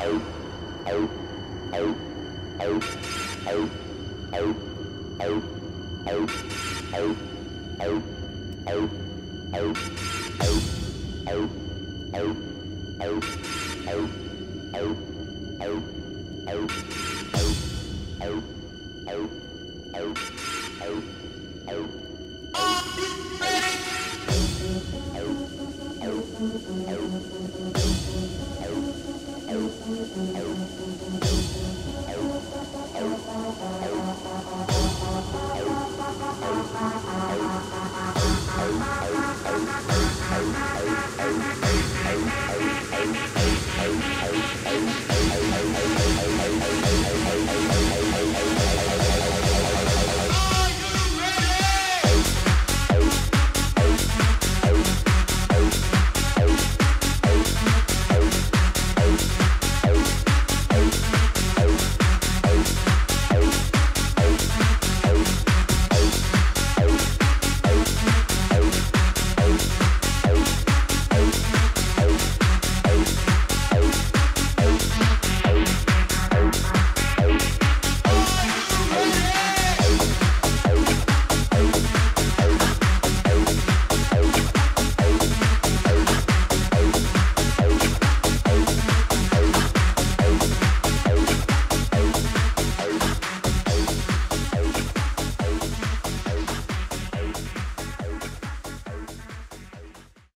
out. Thank you. Bye.